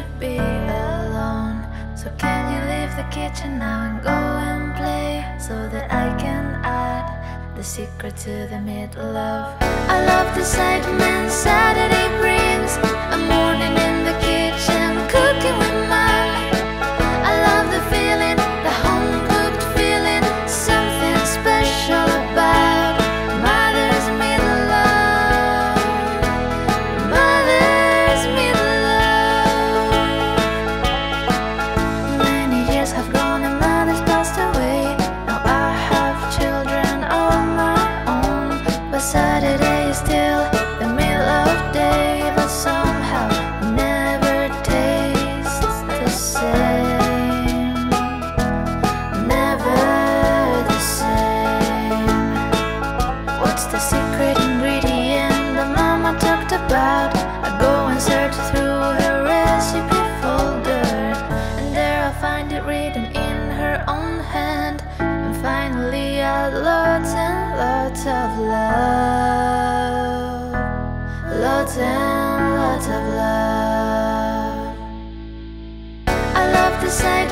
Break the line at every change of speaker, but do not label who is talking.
To be alone. So can you leave the kitchen now and go and play so that I can add the secret to the middle of? I love the excitement, Saturday brings. lots of love, lots and lots of love. I love the sight